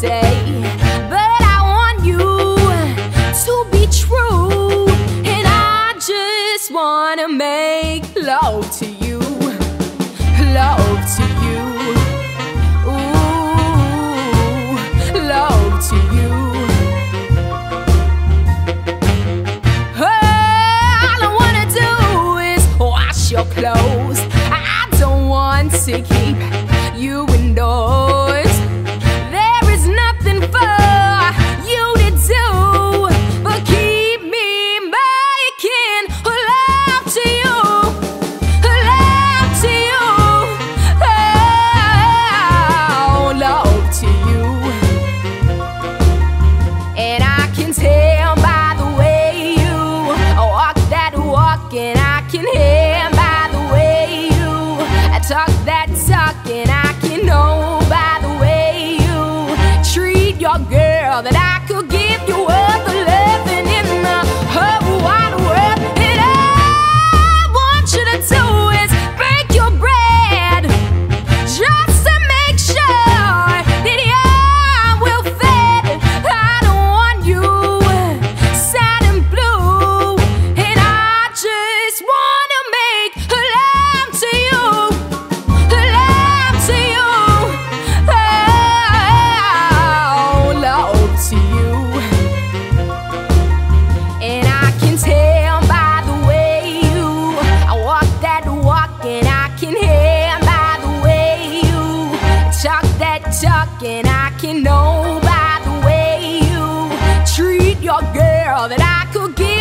day. But I want you to be true, and I just wanna make love to you, love to you. can hear by the way you talk that talk and I stuck, and I can know by the way you treat your girl that I could give.